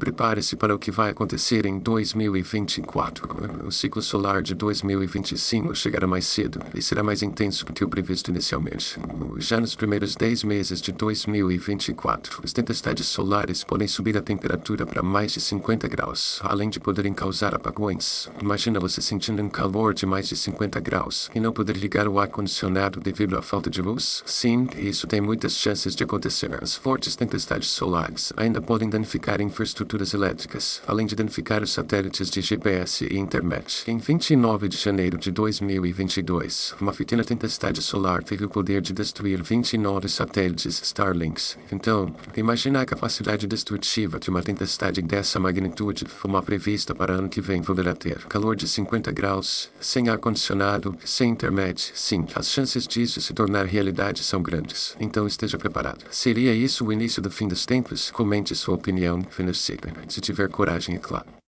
Prepare-se para o que vai acontecer em 2024. O ciclo solar de 2025 chegará mais cedo e será mais intenso do que o previsto inicialmente. Já nos primeiros 10 meses de 2024, as tempestades solares podem subir a temperatura para mais de 50 graus, além de poderem causar apagões. Imagina você sentindo um calor de mais de 50 graus e não poder ligar o ar-condicionado devido à falta de luz? Sim, isso tem muitas chances de acontecer. As fortes tempestades solares ainda podem danificar infraestruturas elétricas, além de danificar os satélites de GPS e internet. Em 29 de janeiro de 2022, uma pequena tempestade solar teve o poder de destruir 29 satélites Starlinks. Então, imagina a capacidade destrutiva de uma tempestade dessa magnitude, uma prevista para ano que vem poderá ter. Calor de 50 graus, sem ar-condicionado, sem internet. Sim, as chances disso se tornar realidade são grandes. Então esteja preparado. Seria isso o início do fim dos tempos? Comente sua opinião, Finish Se tiver coragem, é claro.